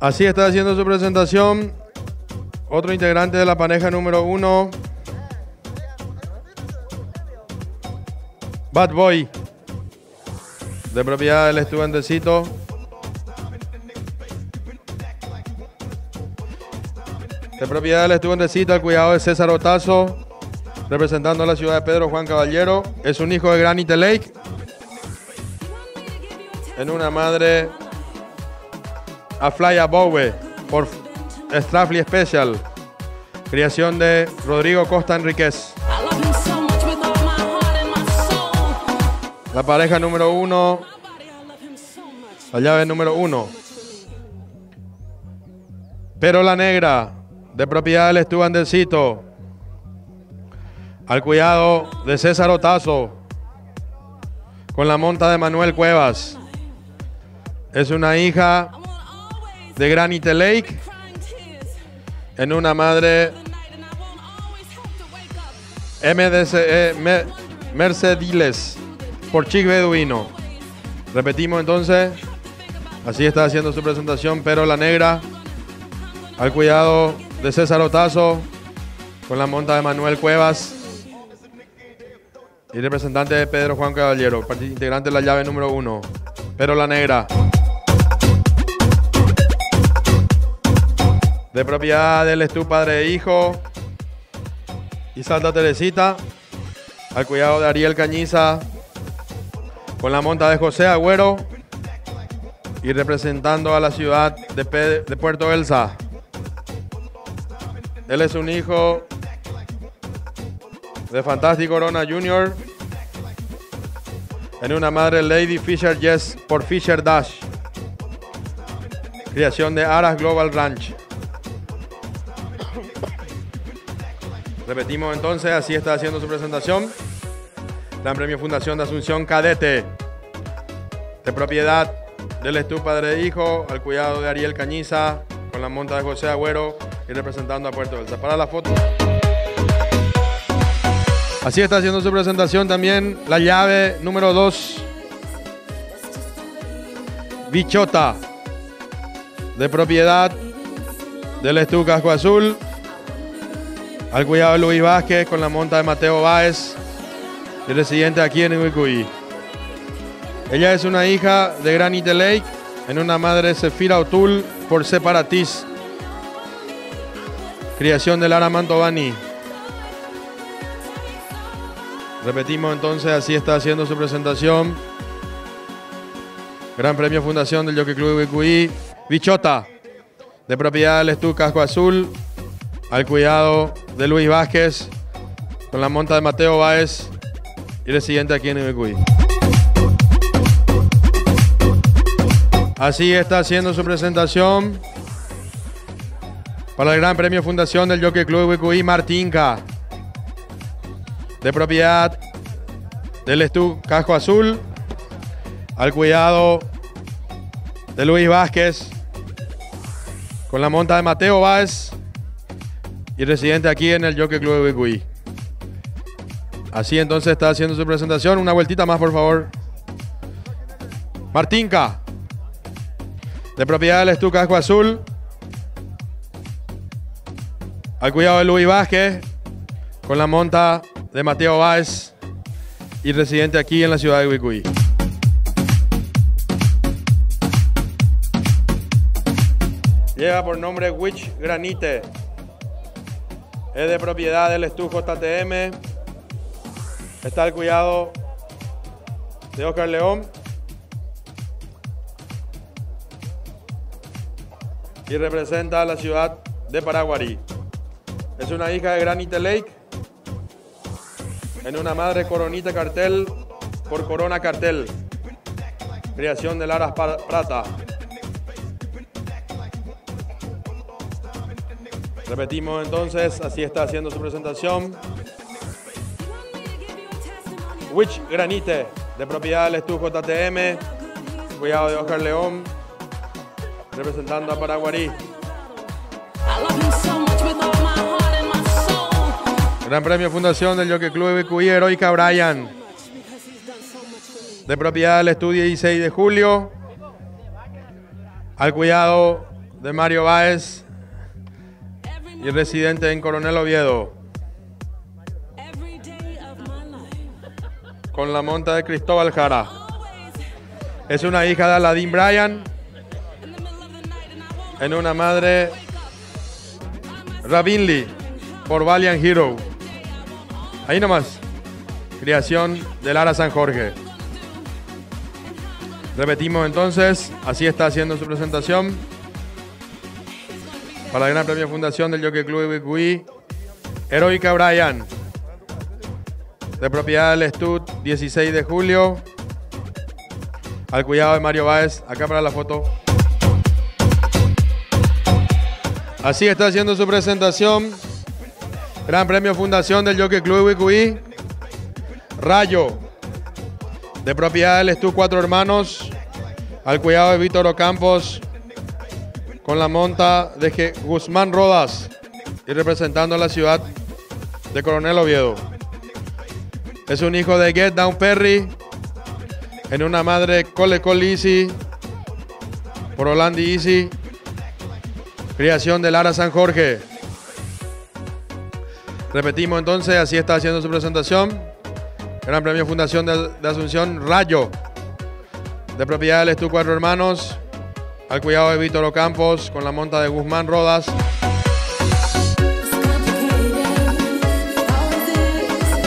Así está haciendo su presentación. Otro integrante de la pareja número uno. Bad Boy. De propiedad del estudiantecito. De propiedad del estudiantecito al cuidado de César Otazo. Representando a la ciudad de Pedro Juan Caballero. Es un hijo de Granite Lake. En una madre a Fly Bowe por Straffly Special. Creación de Rodrigo Costa Enríquez. La pareja número uno. La llave número uno. Pero la negra, de propiedad del estudiantecito. Al cuidado de César Otazo. Con la monta de Manuel Cuevas. Es una hija de Granite Lake en una madre MDC, eh, Mercediles por Chic Beduino. Repetimos entonces, así está haciendo su presentación, pero la negra al cuidado de César Otazo con la monta de Manuel Cuevas y representante de Pedro Juan Caballero, integrante de la llave número uno, pero la negra. De propiedad del Estú Padre e Hijo y Santa Teresita, al cuidado de Ariel Cañiza, con la monta de José Agüero y representando a la ciudad de, de Puerto Elsa. Él es un hijo de Fantástico Corona Jr. en una madre Lady Fisher Yes por Fisher Dash. Creación de Aras Global Ranch. Repetimos entonces, así está haciendo su presentación. Gran Premio Fundación de Asunción Cadete. De propiedad del Estú Padre e Hijo, al cuidado de Ariel Cañiza, con la monta de José Agüero y representando a Puerto Belsa. Para la foto. Así está haciendo su presentación también la llave número 2. Bichota. De propiedad del Estú Casco Azul. Al cuidado de Luis Vázquez con la monta de Mateo Báez, el residente aquí en Ibicuí. Ella es una hija de Granite Lake, en una madre Sefira Otul por Separatis. Criación de Lara Mantovani. Repetimos entonces, así está haciendo su presentación. Gran Premio Fundación del Jockey Club Ibicuí. Bichota, de propiedad del Estu Casco Azul, al cuidado de Luis Vázquez, con la monta de Mateo Báez y el siguiente aquí en Ibicuí. Así está haciendo su presentación para el Gran Premio Fundación del Jockey Club Ibicuí Martinca, de propiedad del Estu Casco Azul, al cuidado de Luis Vázquez, con la monta de Mateo Báez y residente aquí en el Jockey Club de Bicuí. Así entonces está haciendo su presentación. Una vueltita más, por favor. Martinca. De propiedad del Estuca Casco Azul. Al cuidado de Luis Vázquez. Con la monta de Mateo Báez. Y residente aquí en la ciudad de Bicuí. Lleva por nombre Witch Granite. Es de propiedad del estujo JTM. Está el cuidado de Oscar León. Y representa a la ciudad de Paraguarí. Es una hija de Granite Lake. En una madre coronita cartel por Corona Cartel. Creación de Laras Prata. Repetimos entonces, así está haciendo su presentación. Witch Granite, de propiedad del Estujo JTM, cuidado de Oscar León, representando a Paraguarí. Gran Premio Fundación del Jockey Club BQI Heroica Brian, de propiedad del Estudio 16 de julio, al cuidado de Mario Báez y residente en Coronel Oviedo. Con la monta de Cristóbal Jara. Es una hija de Aladdin Bryan. En una madre Rabinli por Valiant Hero. Ahí nomás. Creación de Lara San Jorge. Repetimos entonces, así está haciendo su presentación. Para la Gran Premio Fundación del Jockey Club Ibicuí, Heroica Bryan. De propiedad del Stud, 16 de julio. Al cuidado de Mario Báez, acá para la foto. Así está haciendo su presentación. Gran Premio Fundación del Jockey Club Ibicuí. Rayo. De propiedad del Estu Cuatro Hermanos. Al cuidado de Víctor Ocampos. Con la monta de Guzmán Rodas. Y representando a la ciudad de Coronel Oviedo. Es un hijo de Get Down Perry. En una madre Cole Cole Easy. Por Holandi Easy. Creación de Lara San Jorge. Repetimos entonces, así está haciendo su presentación. Gran Premio Fundación de, Asunción Rayo. De propiedad del Estu Cuatro Hermanos. Al cuidado de Víctor Ocampos con la monta de Guzmán Rodas.